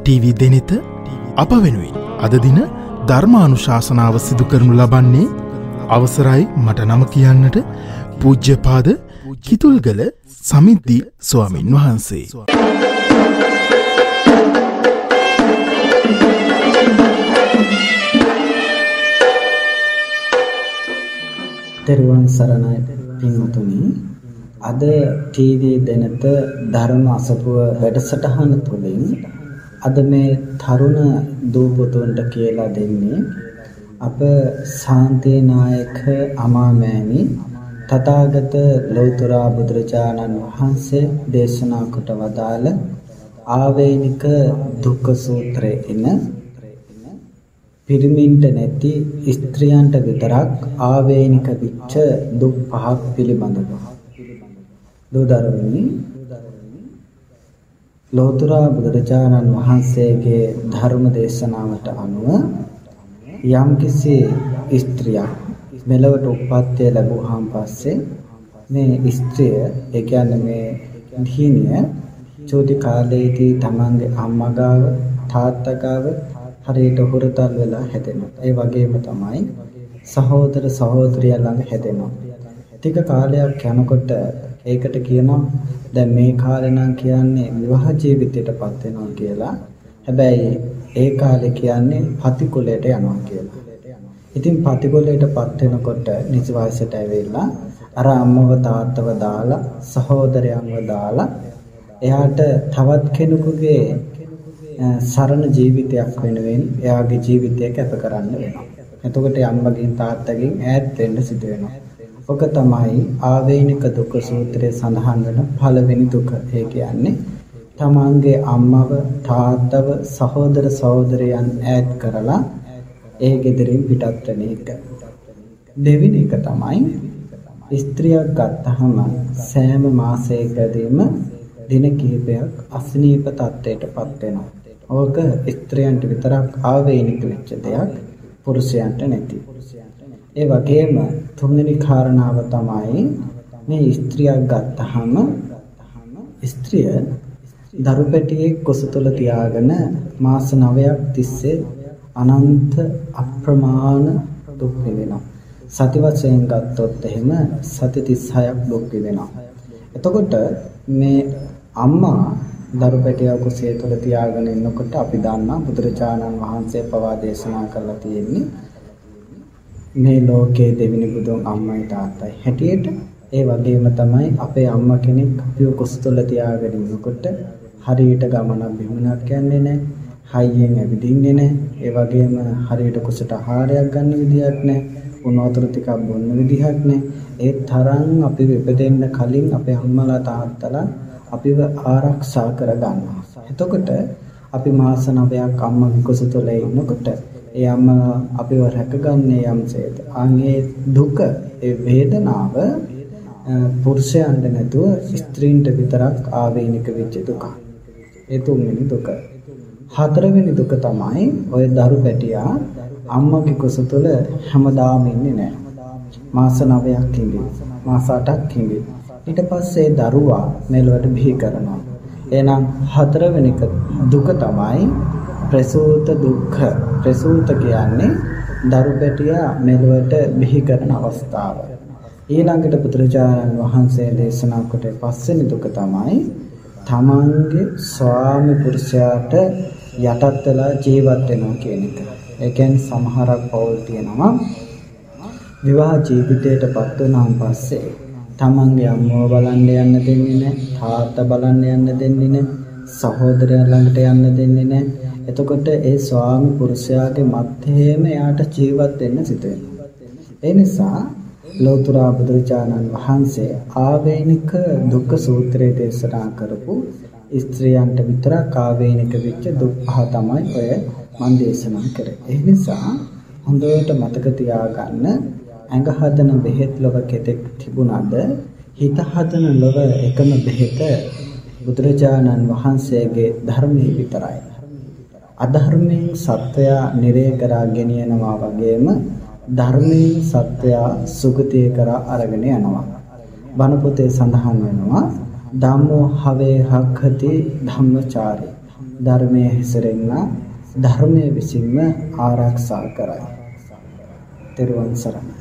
TV දෙනෙත අප වෙනුවෙන් අද දින ධර්මානුශාසනාව සිදු කරනු ලබන්නේ අවසරයි මට නම කියන්නට පූජ්‍යපාද කිතුල්ගල සමිද්දී ස්වාමින් වහන්සේ. තෙරුවන් සරණයි පින්වතුනි අද ටීවී දෙනත ධර්ම අසපුව වැඩසටහන තුළින් අද මේ තරුණ දූපුතුන්ට කියලා දෙන්නේ අප ශාන්තිනායක අමාමෑණි තථාගත ලෞතර බුදුරජාණන් වහන්සේ දේශනා කොට වදාළ ආවේනික දුක්ඛ සූත්‍රයේ එන පිරිමින්ට නැති ස්ත්‍රියන්ට විතරක් ආවේනික විච්ච දුක් පහක් පිළිබඳව. දෝදරවනි ලෝතර බුදුරජාණන් වහන්සේගේ ධර්ම දේශනාවට අනුව යම්කිසි ස්ත්‍රියක් මෙලවට උප්පත්තිය ලැබුවාන් පස්සේ මේ ස්ත්‍රිය ඒ කියන්නේ මේ දිහිනිය චෝටි කාලයේදී තමන්ගේ අම්මා ගාව තාත්තා ගාව හරියට හුරතල් වෙලා හැදෙනවා. ඒ වගේම තමයි සහෝදර සහෝදරිය ළඟ හැදෙනවා. ටික කාලයක් යනකොට ඒකට කියනවා දැන් මේ කාලේ නම් කියන්නේ විවාහ ජීවිතයටපත් වෙනවා කියලා. හැබැයි ඒ කාලේ කියන්නේ පතිකුලයට යනවා කියලා. ඉතින් පතිකුලයටපත් වෙනකොට නිසි වයසට ඇවිල්ලා අර අම්මව තාත්තව දාලා සහෝදරයන්ව දාලා එයාට තවත් කෙනෙකුගේ සරණ ජීවිතයක් වෙනුවෙන් එයාගේ ජීවිතය කැප කරන්න වෙනවා. එතකොට අම්මගෙන් තාත්තගෙන් ඈත් වෙන්න සිදු වෙනවා. ඔක තමයි ආවේනික දුක සූත්‍රයේ සඳහන් වෙන පළවෙනි දුක. ඒ කියන්නේ තමන්ගේ අම්මව තාත්තව සහෝදර සහෝදරයන් ඈත් කරලා ඒ ගෙදරින් පිටත් වෙන එක. දෙවෙනි එක තමයි ස්ත්‍රියක් ගත්තහම සෑම මාසයකදීම දින කිහිපයක් අසනීප තත්ත්වයටපත් වෙනවා. ඕක ස්ත්‍රියන්ට විතරක් ආවේනික වෙච්ච දෙයක් පුරුෂයන්ට නැති. ඒ වගේම තුන්වෙනි කාරණාව තමයි මේ ස්ත්‍රියක් ගත්තහම ස්ත්‍රිය දරු පැටියේ කුස තුල තියාගෙන මාස 9ක් තිස්සේ අනන්ත අප්‍රමාණ දුක් විඳිනවා. සති වශයෙන් ගත්තොත් එහෙම සති 36ක් දුක් විඳිනවා. එතකොට මේ අම්මා දරු පැටියා කුසය තුල තියාගෙන ඉන්නකොට අපි දන්නා බුදුරජාණන් වහන්සේ පවා දේශනා කරලා තියෙන්නේ මේ ලෝකයේ දෙවිනි බුදුන් අම්මයි තාත්තයි හැටියට ඒ වගේම තමයි අපේ අම්මා කෙනෙක් අපිව කුස තුල තියාගෙන ඉන්නකොට හරියට ගමනක් බිමනක් යන්නේ නැහැ. හයියෙන් ඇවිදින්නේ නැහැ. ඒ වගේම හරියට කුසට ආහාරයක් ගන්න විදියක් නැහැ. උණු වතුර ටිකක් බොන්න විදිහක් නැහැ. ඒ තරම් අපි ඉපදෙන්න කලින් අපේ අම්මලා තාත්තලා අපිව ආරක්ෂා කර ගන්නවා. එතකොට අපි මාස 9ක් අම්මගේ කුස තුළ ඉන්නකොට ඒ අම්මා අපිව රැකගන්නේ යම්සේද. අනේ දුක, ඒ වේදනාව පුරුෂයන්ට නැතුව ස්ත්‍රීන්ට විතරක් ආවේනික වෙච්ච දුක. ඒ තුන්වෙනි දුක. හතරවෙනි දුක තමයි ওই දරු පැටියා අම්මගේ කුස තුළ හැමදාම ඉන්නේ නැහැ. මාස 9ක් ඉඳි. මාස 8ක් ඉඳි. ඊට පස්සේ දරුවා මෙලොවට බිහි කරනවා. එහෙනම් හතරවෙනි දුක තමයි ප්‍රසූත දුක්ඛ. ප්‍රසූත කියන්නේ දරු පැටියා මෙලොවට බිහි කරන අවස්ථාව. ඊළඟට පුත්‍රජානන් වහන්සේ දේශනා කොට පස්වෙනි දුක තමයි තමන්ගේ ස්වාමි පුරුෂයාට යටත් වෙලා ජීවත් වෙනවා කියන එක. ඒ කියන්නේ සමහරක් පෞල් තියෙනවා විවාහ ජීවිතයටපත් වුණාන් පස්සේ තමන්ගේ අම්මව බලන්න යන්න දෙන්නේ නැහැ, තාත්තා බලන්න යන්න දෙන්නේ නැහැ, සහෝදරයන් ළඟට යන්න දෙන්නේ නැහැ. එතකොට ඒ ස්වාමි පුරුෂයාගේ මැත්තේම එයාට ජීවත් වෙන්න සිදු වෙනවා. ඒ නිසා ලෝතර බුදුරජාණන් වහන්සේ ආවේනික දුක්ඛ සූත්‍රයේ දේශනා කරපු ස්ත්‍රියන්ට විතරක් ආවේනික වෙච්ච දුක් පහ තමයි ඔය මම දේශනා කරේ. ඒ නිසා හොඳට මතක තියාගන්න ඇඟ හදන බෙහෙත් ලොව කෙතෙක් තිබුණාද හිත හදන ලොව එකම බෙහෙත බුදුරජාණන් වහන්සේගේ ධර්මයේ විතරයි. අධර්මයෙන් සත්වයා නිරේ කරා ගෙනියනවා වගේම ධර්මයෙන් සත්වයා සුගතිය කරා අරගෙන යනවා. බණ පොතේ සඳහන් වෙනවා ධම්මෝ හවේ රක්ඛති ධම්මචාරී ධර්මයේ හැසිරෙන්න ධර්මයේ විසින්ම ආරක්ෂා කරයි. තෙරුවන් සරණයි.